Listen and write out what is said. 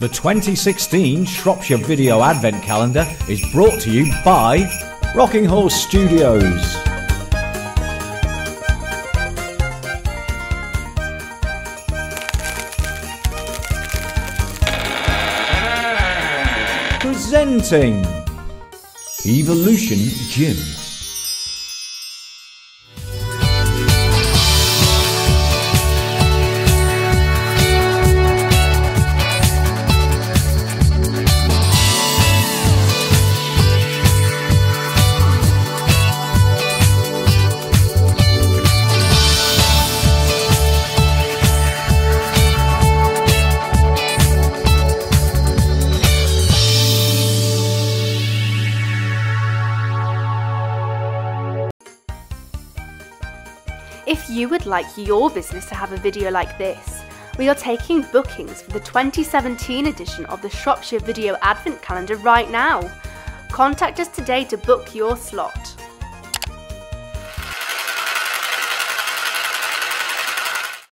The 2016 Shropshire Video Advent Calendar is brought to you by Rocking Horse Studios. Presenting Evolution Gym. If you would like your business to have a video like this, we are taking bookings for the 2017 edition of the Shropshire Video Advent Calendar right now. Contact us today to book your slot.